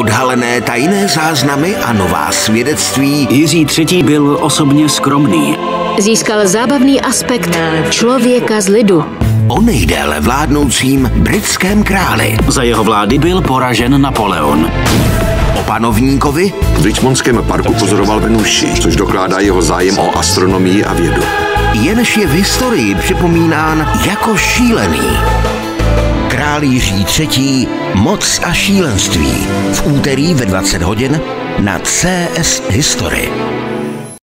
Odhalené tajné záznamy a nová svědectví. Jiří III. byl osobně skromný. Získal zábavný aspekt člověka z lidu. O nejdéle vládnoucím britském králi. Za jeho vlády byl poražen Napoleon. O panovníkovi, V Richmondském parku pozoroval Venuši, což dokládá jeho zájem o astronomii a vědu. jenž je v historii připomínán jako šílený. Král Jiří III. Moc a šílenství. V úterý ve 20 hodin na CS History.